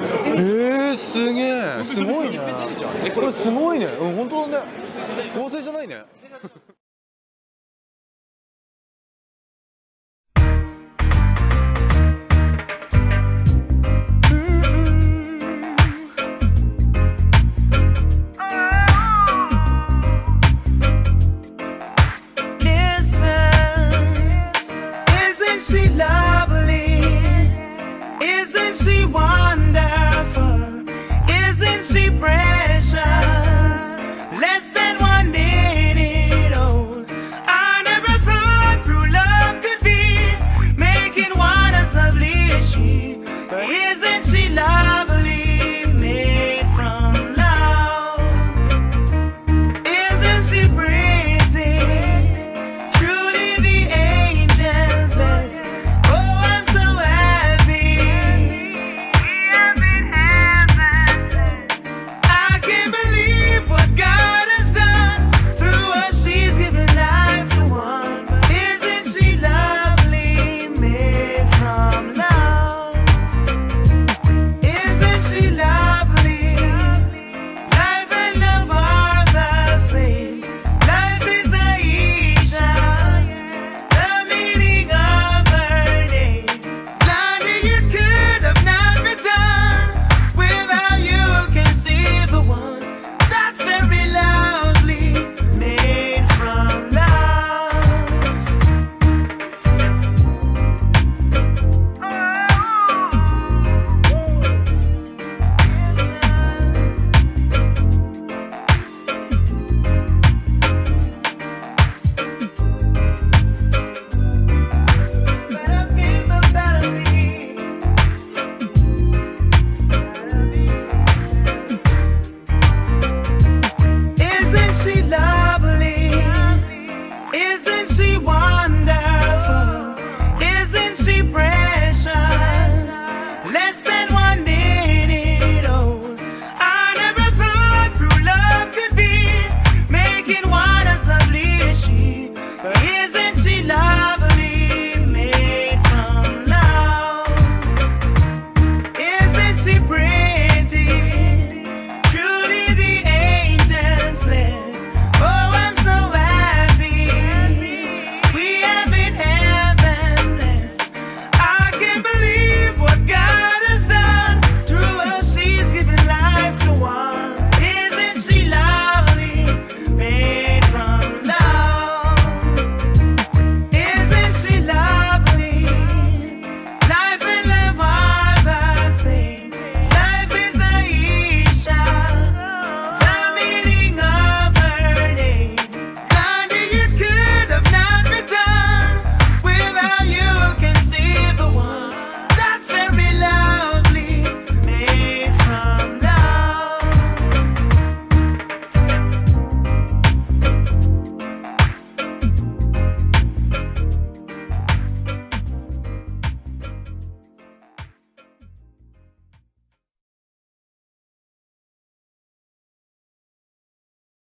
えー、すげえ。すごいね。これすごいね。うん本当だね。合成じゃないね。